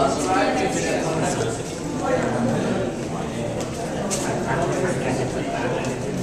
Thank you.